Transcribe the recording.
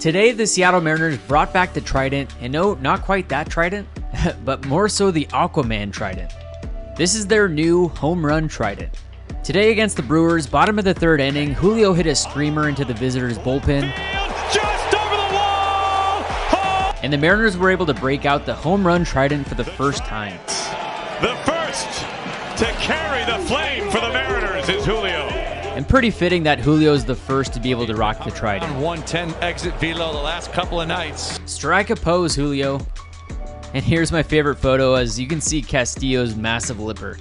Today, the Seattle Mariners brought back the Trident, and no, not quite that Trident, but more so the Aquaman Trident. This is their new home run Trident. Today against the Brewers, bottom of the third inning, Julio hit a screamer into the visitors' bullpen. The! And the Mariners were able to break out the home run Trident for the first time. The first to carry the flame for the Mariners is Julio. And pretty fitting that Julio's the first to be able to rock the Trident. 110 exit velo the last couple of nights. Strike a pose, Julio. And here's my favorite photo as you can see Castillo's massive lipper.